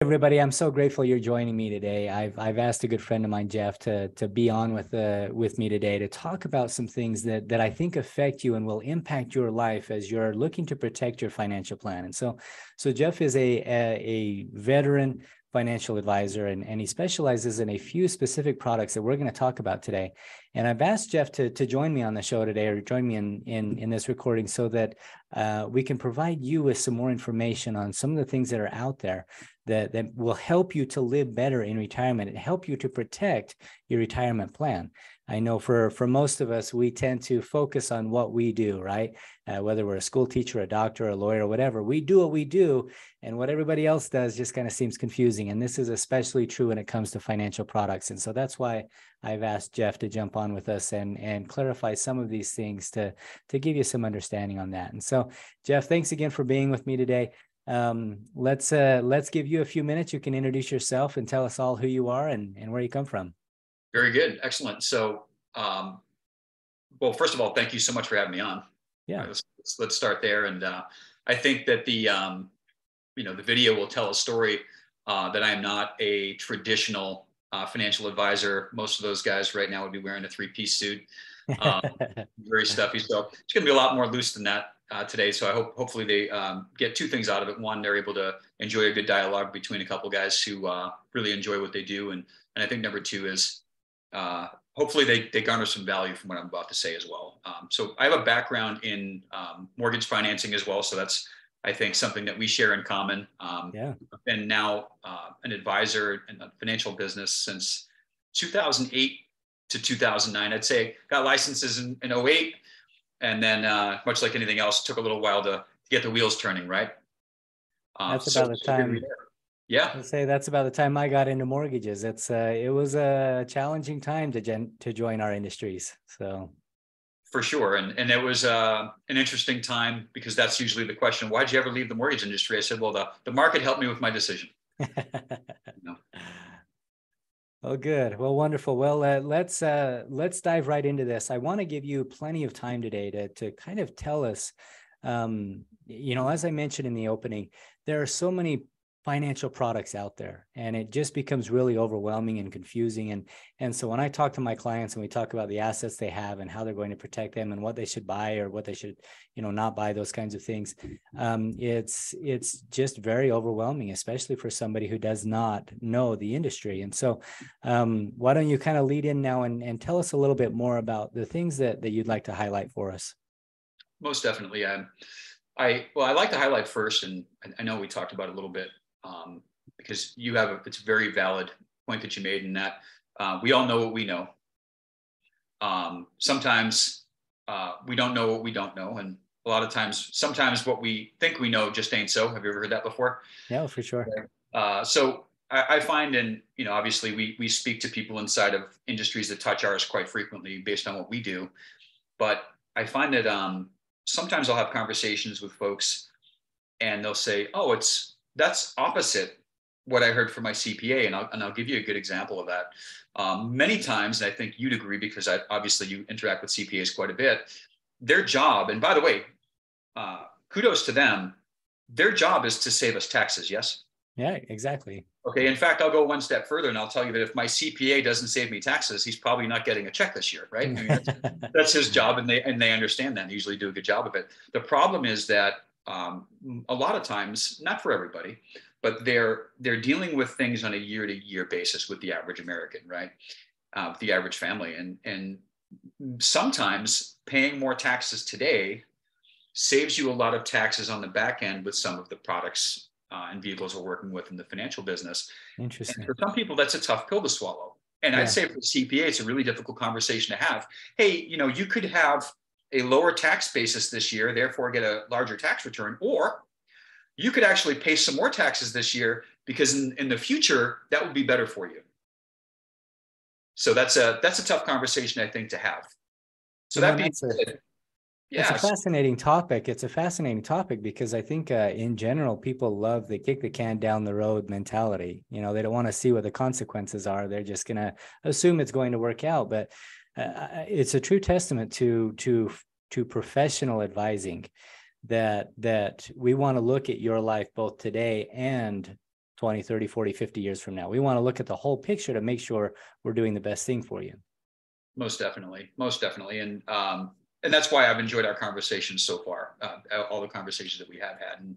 everybody i'm so grateful you're joining me today. I've i've asked a good friend of mine jeff to to be on with uh with me today to talk about some things that that i think affect you and will impact your life as you're looking to protect your financial plan. And so so jeff is a a, a veteran financial advisor and, and he specializes in a few specific products that we're going to talk about today and i've asked jeff to, to join me on the show today or join me in in, in this recording so that uh, we can provide you with some more information on some of the things that are out there that, that will help you to live better in retirement and help you to protect your retirement plan. I know for, for most of us, we tend to focus on what we do, right? Uh, whether we're a school teacher, a doctor, a lawyer, whatever, we do what we do. And what everybody else does just kind of seems confusing. And this is especially true when it comes to financial products. And so that's why I've asked Jeff to jump on with us and, and clarify some of these things to, to give you some understanding on that. And so, Jeff, thanks again for being with me today. Um, let's uh, let's give you a few minutes. You can introduce yourself and tell us all who you are and, and where you come from. Very good, excellent. So, um, well, first of all, thank you so much for having me on. Yeah, let's, let's start there. And uh, I think that the um, you know the video will tell a story uh, that I am not a traditional uh, financial advisor. Most of those guys right now would be wearing a three-piece suit, um, very stuffy. So it's going to be a lot more loose than that uh, today. So I hope hopefully they um, get two things out of it. One, they're able to enjoy a good dialogue between a couple guys who uh, really enjoy what they do, and and I think number two is uh, hopefully they they garner some value from what I'm about to say as well. Um, so I have a background in um, mortgage financing as well, so that's I think something that we share in common. Um, yeah. I've been now uh, an advisor in the financial business since 2008 to 2009. I'd say got licenses in, in 08 and then uh, much like anything else, took a little while to, to get the wheels turning, right? Um, that's about so, the time. Yeah, I'd say that's about the time I got into mortgages. It's uh, it was a challenging time to gen- to join our industries. So for sure, and and it was uh, an interesting time because that's usually the question: Why did you ever leave the mortgage industry? I said, well, the the market helped me with my decision. you know? Oh, good. Well, wonderful. Well, uh, let's uh, let's dive right into this. I want to give you plenty of time today to to kind of tell us, um, you know, as I mentioned in the opening, there are so many financial products out there and it just becomes really overwhelming and confusing and and so when i talk to my clients and we talk about the assets they have and how they're going to protect them and what they should buy or what they should you know not buy those kinds of things um, it's it's just very overwhelming especially for somebody who does not know the industry and so um, why don't you kind of lead in now and, and tell us a little bit more about the things that that you'd like to highlight for us? Most definitely um, I well, I like to highlight first, and I know we talked about a little bit um, because you have a, it's a very valid point that you made in that uh, we all know what we know. Um, sometimes uh, we don't know what we don't know, and a lot of times, sometimes what we think we know just ain't so. Have you ever heard that before? Yeah, for sure. Uh, so I, I, find, and you know, obviously, we we speak to people inside of industries that touch ours quite frequently based on what we do, but I find that um, sometimes I'll have conversations with folks, and they'll say, "Oh, it's that's opposite what I heard from my CPA, and I'll, and I'll give you a good example of that. Um, many times, and I think you'd agree because I, obviously you interact with CPAs quite a bit. Their job, and by the way, uh, kudos to them. Their job is to save us taxes. Yes. Yeah, exactly. Okay. In fact, I'll go one step further and I'll tell you that if my CPA doesn't save me taxes, he's probably not getting a check this year, right? I mean, that's, that's, his job, and they and they understand that. And usually do a good job of it. The problem is that um, a lot of times, not for everybody, but they're they're dealing with things on a year to year basis with the average American, right? Uh, the average family, and and sometimes paying more taxes today saves you a lot of taxes on the back end with some of the products uh, and vehicles we're working with in the financial business. Interesting. And for some people, that's a tough pill to swallow. And yeah. I'd say for CPA, it's a really difficult conversation to have. Hey, you know, you could have a lower tax basis this year, therefore get a larger tax return, or you could actually pay some more taxes this year because in, in the future that would be better for you. So that's a that's a tough conversation I think to have. So that being said, yeah, it's a fascinating topic. It's a fascinating topic because I think uh, in general people love the kick the can down the road mentality. You know, they don't want to see what the consequences are. They're just going to assume it's going to work out, but uh, it's a true testament to to to professional advising that that we want to look at your life both today and 20, 30, 40, 50 years from now. We want to look at the whole picture to make sure we're doing the best thing for you. Most definitely. Most definitely. And, um, and that's why I've enjoyed our conversations so far, uh, all the conversations that we have had. And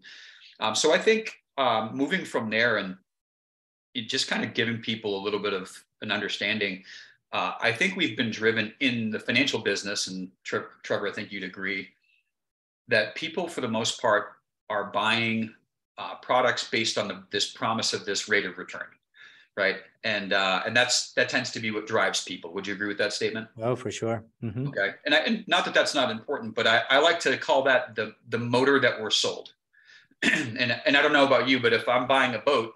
um, so I think um, moving from there and just kind of giving people a little bit of an understanding, uh, I think we've been driven in the financial business, and Trevor, I think you'd agree, that people for the most part are buying uh, products based on the, this promise of this rate of return, right? And uh, and that's that tends to be what drives people. Would you agree with that statement? Oh, for sure. Mm-hmm. Okay, and, I, and not that that's not important, but I, I like to call that the the motor that we're sold. and and I don't know about you, but if I'm buying a boat,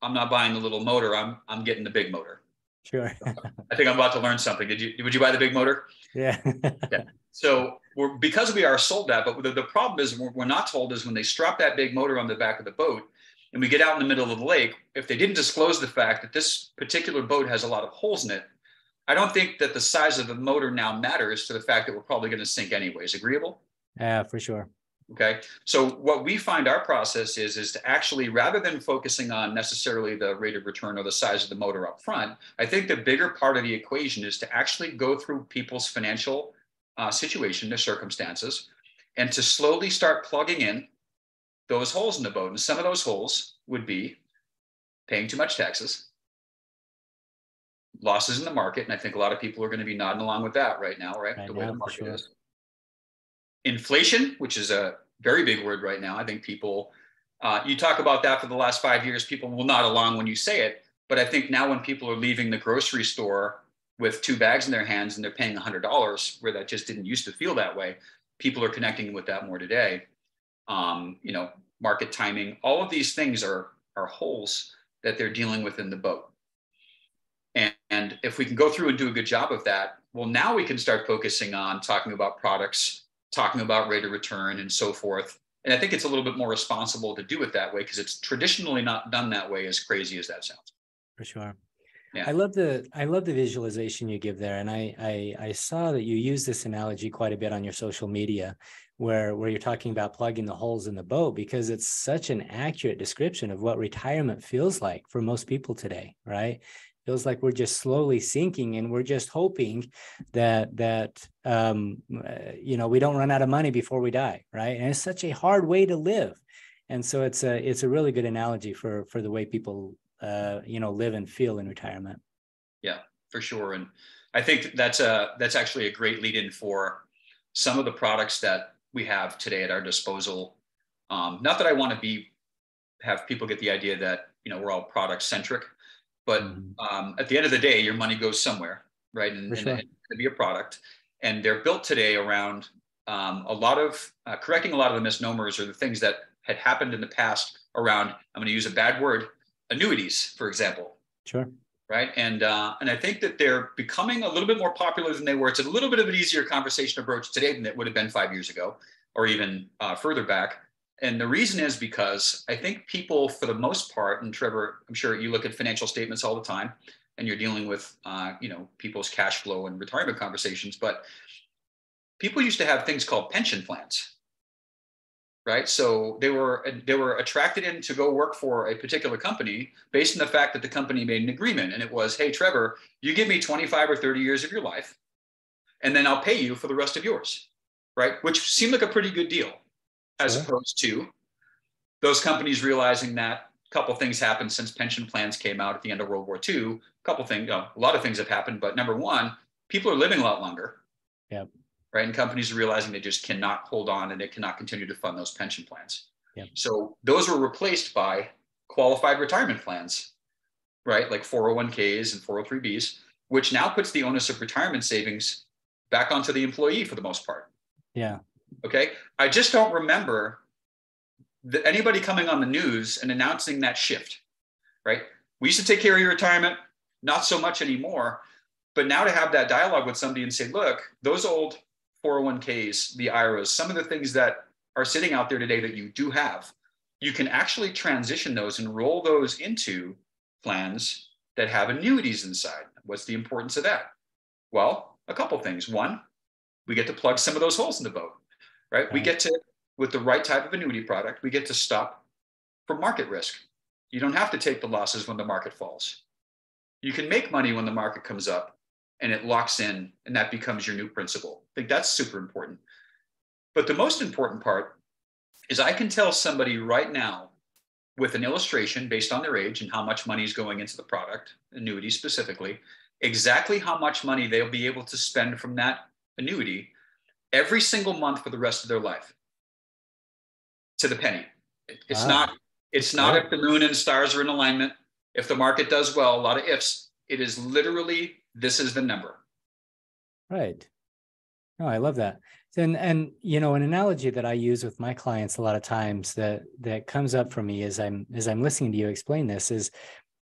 I'm not buying the little motor. I'm I'm getting the big motor. Sure. I think I'm about to learn something. Did you would you buy the big motor? Yeah. yeah. So we're because we are sold that, but the, the problem is we're, we're not told is when they strap that big motor on the back of the boat and we get out in the middle of the lake, if they didn't disclose the fact that this particular boat has a lot of holes in it, I don't think that the size of the motor now matters to the fact that we're probably going to sink anyways. Agreeable? Yeah, for sure. Okay. So what we find our process is is to actually rather than focusing on necessarily the rate of return or the size of the motor up front, I think the bigger part of the equation is to actually go through people's financial uh, situation, their circumstances, and to slowly start plugging in those holes in the boat. And some of those holes would be paying too much taxes, losses in the market, and I think a lot of people are going to be nodding along with that right now, right? the way the market sure. is inflation, which is a very big word right now. I think people, uh, you talk about that for the last five years, people will nod along when you say it. But I think now when people are leaving the grocery store with two bags in their hands and they're paying $100, where that just didn't used to feel that way, people are connecting with that more today. Um, you know, market timing, all of these things are, are holes that they're dealing with in the boat. And, and if we can go through and do a good job of that, well, now we can start focusing on talking about products talking about rate of return and so forth. And I think it's a little bit more responsible to do it that way because it's traditionally not done that way, as crazy as that sounds. For sure. Yeah. I love the I love the visualization you give there, and I, I I saw that you use this analogy quite a bit on your social media, where where you're talking about plugging the holes in the boat because it's such an accurate description of what retirement feels like for most people today, right? Feels like we're just slowly sinking and we're just hoping that that um, uh, you know we don't run out of money before we die right? And it's such a hard way to live. And so it's a it's a really good analogy for for the way people uh, you know live and feel in retirement. Yeah for sure. And i think that's a that's actually a great lead in for some of the products that we have today at our disposal. Um, not that i want to be have people get the idea that you know we're all product centric but mm-hmm. um, at the end of the day, your money goes somewhere, right? And, sure. and it's going to be a product. And they're built today around um, a lot of uh, correcting a lot of the misnomers or the things that had happened in the past around, I'm going to use a bad word, annuities, for example. Sure. Right. And uh, and I think that they're becoming a little bit more popular than they were. It's a little bit of an easier conversation approach today than it would have been five years ago or even uh, further back. And the reason is because I think people, for the most part, and Trevor, I'm sure you look at financial statements all the time, and you're dealing with, uh, you know, people's cash flow and retirement conversations. But people used to have things called pension plans, right? So they were they were attracted in to go work for a particular company based on the fact that the company made an agreement, and it was, hey, Trevor, you give me 25 or 30 years of your life, and then I'll pay you for the rest of yours, right? Which seemed like a pretty good deal as opposed to those companies realizing that a couple things happened since pension plans came out at the end of World War II. A couple things, you uh, know, a lot of things have happened, but number one, people are living a lot longer. Yeah. Right. And companies are realizing they just cannot hold on and they cannot continue to fund those pension plans. Yeah. So those were replaced by qualified retirement plans, right? Like 401ks and 403bs, which now puts the onus of retirement savings back onto the employee for the most part. Yeah. Okay. I just don't remember the, anybody coming on the news and announcing that shift, right? We used to take care of your retirement, not so much anymore. But now to have that dialogue with somebody and say, look, those old 401ks, the IRAs, some of the things that are sitting out there today that you do have, you can actually transition those and roll those into plans that have annuities inside. What's the importance of that? Well, a couple things. One, we get to plug some of those holes in the boat right? We get to, with the right type of annuity product, we get to stop from market risk. You don't have to take the losses when the market falls. You can make money when the market comes up and it locks in and that becomes your new principal. I think that's super important. But the most important part is I can tell somebody right now with an illustration based on their age and how much money is going into the product, annuity specifically, exactly how much money they'll be able to spend from that annuity every single month for the rest of their life to the penny. It's wow. not it's not if the moon and stars are in alignment, if the market does well, a lot of ifs. It is literally this is the number. Right. Oh, I love that. And and you know, an analogy that I use with my clients a lot of times that that comes up for me as I'm as I'm listening to you explain this is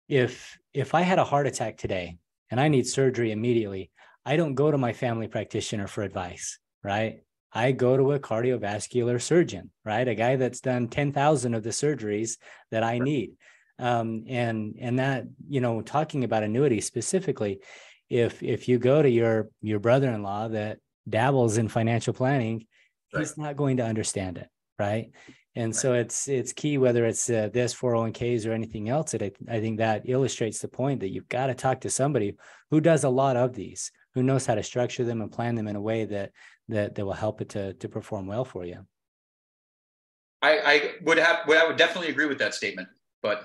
if if I had a heart attack today and I need surgery immediately, I don't go to my family practitioner for advice, right? I go to a cardiovascular surgeon, right? A guy that's done 10,000 of the surgeries that I need. Um, and and that, you know, talking about annuity specifically, if if you go to your your brother-in-law that dabbles in financial planning, right. he's not going to understand it, right? And so it's it's key whether it's uh, this 401ks or anything else. That I, I think that illustrates the point that you've got to talk to somebody who does a lot of these, who knows how to structure them and plan them in a way that that that will help it to to perform well for you. I, I would have well, I would definitely agree with that statement, but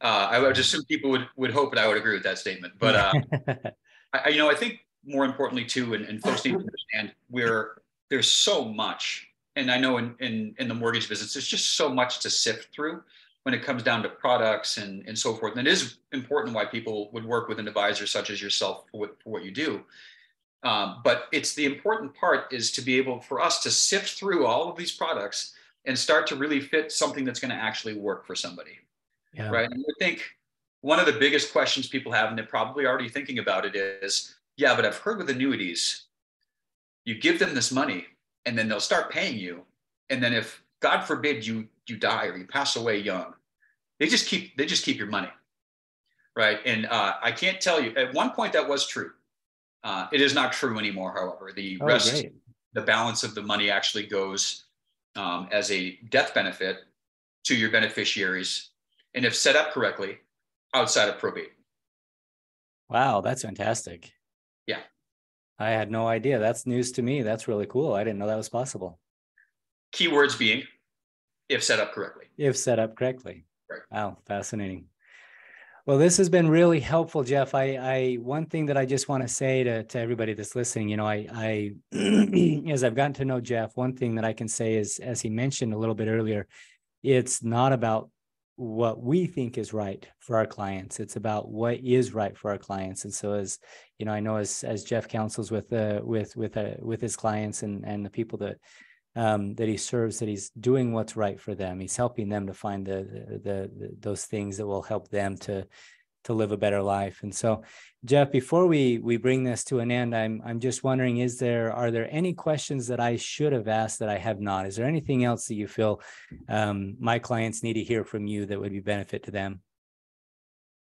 uh, I would assume people would would hope that I would agree with that statement. But uh, I, you know, I think more importantly too, and, and folks need to understand where there's so much, and I know in, in in the mortgage business, there's just so much to sift through when it comes down to products and, and so forth. And it is important why people would work with an advisor such as yourself for what, for what you do. Um, but it's the important part is to be able for us to sift through all of these products and start to really fit something that's going to actually work for somebody. Yeah. Right. And I think one of the biggest questions people have, and they're probably already thinking about it, is yeah, but I've heard with annuities, you give them this money and then they'll start paying you. And then if God forbid you you die or you pass away young, they just keep they just keep your money. Right. And uh, I can't tell you at one point that was true uh, it is not true anymore, however. The oh, rest, great. the balance of the money actually goes um, as a death benefit to your beneficiaries, and if set up correctly, outside of probate. Wow, that's fantastic. Yeah. I had no idea. That's news to me. That's really cool. I didn't know that was possible. Keywords being if set up correctly. If set up correctly. Right. Wow, fascinating. Well, this has been really helpful, Jeff. I, I one thing that I just want to say to, to everybody that's listening, you know, I, I as I've gotten to know Jeff, one thing that I can say is, as he mentioned a little bit earlier, it's not about what we think is right for our clients. It's about what is right for our clients. And so, as you know, I know as as Jeff counsels with uh, with with uh, with his clients and and the people that um, that he serves, that he's doing what's right for them. He's helping them to find the, the, the, those things that will help them to to live a better life. And so, Jeff, before we we bring this to an end, I'm I'm just wondering: is there are there any questions that I should have asked that I have not? Is there anything else that you feel um, my clients need to hear from you that would be benefit to them?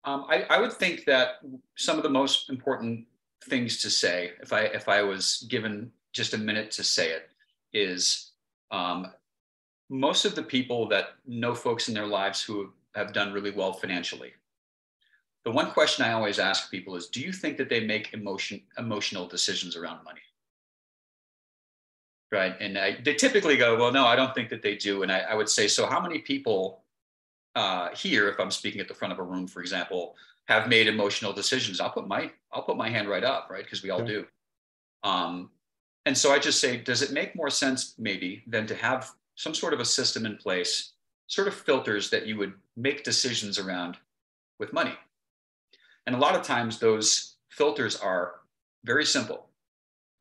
Um, I, I would think that some of the most important things to say, if I if I was given just a minute to say it, is um, most of the people that know folks in their lives who have done really well financially. The one question I always ask people is, do you think that they make emotion, emotional decisions around money? Right. And I, they typically go, well, no, I don't think that they do. And I, I would say, so how many people uh, here, if I'm speaking at the front of a room, for example, have made emotional decisions? I'll put my, I'll put my hand right up, right? Because we all do. Um, and so I just say, does it make more sense maybe than to have some sort of a system in place, sort of filters that you would make decisions around with money? And a lot of times those filters are very simple.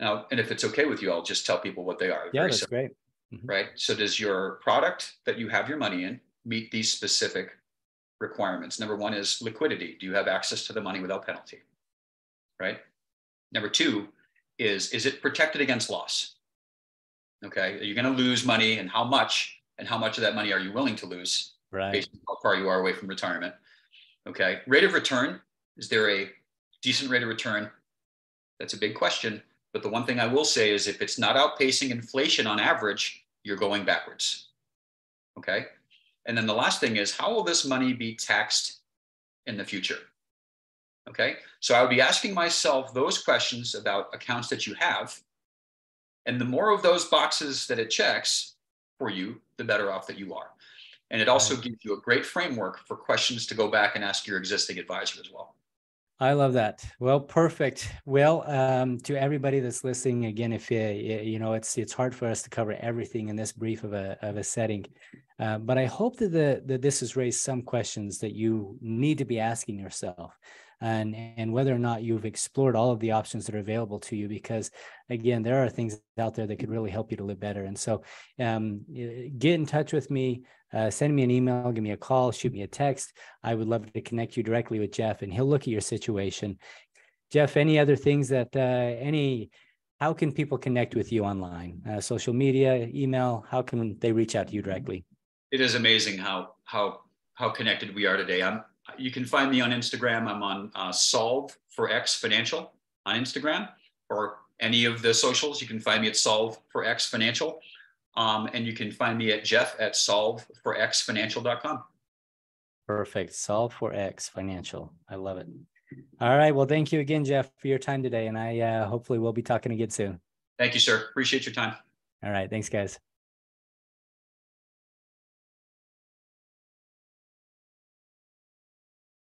Now, and if it's okay with you, I'll just tell people what they are. Yeah, very that's simple, great. Mm-hmm. Right. So does your product that you have your money in meet these specific requirements? Number one is liquidity. Do you have access to the money without penalty? Right. Number two, is is it protected against loss? Okay, are you going to lose money, and how much? And how much of that money are you willing to lose? Right. Based on how far you are away from retirement. Okay, rate of return. Is there a decent rate of return? That's a big question. But the one thing I will say is if it's not outpacing inflation on average, you're going backwards. Okay. And then the last thing is how will this money be taxed in the future? Okay, so I would be asking myself those questions about accounts that you have. And the more of those boxes that it checks for you, the better off that you are. And it also gives you a great framework for questions to go back and ask your existing advisor as well. I love that. Well, perfect. Well, um, to everybody that's listening, again, if you, you know, it's it's hard for us to cover everything in this brief of a of a setting, uh, but I hope that the that this has raised some questions that you need to be asking yourself and and whether or not you've explored all of the options that are available to you because again there are things out there that could really help you to live better. And so um, get in touch with me uh, send me an email give me a call shoot me a text. I would love to connect you directly with jeff and he'll look at your situation. Jeff any other things that uh, any how can people connect with you online? Uh, social media email how can they reach out to you directly? It is amazing how how how connected we are today. I'm you can find me on Instagram. I'm on uh, Solve for X Financial on Instagram or any of the socials. You can find me at Solve for X Financial. Um, and you can find me at Jeff at Solve for X solveforxfinancial.com. Perfect. Solve for X Financial. I love it. All right. Well, thank you again, Jeff, for your time today. And I uh, hopefully we'll be talking again soon. Thank you, sir. Appreciate your time. All right. Thanks, guys.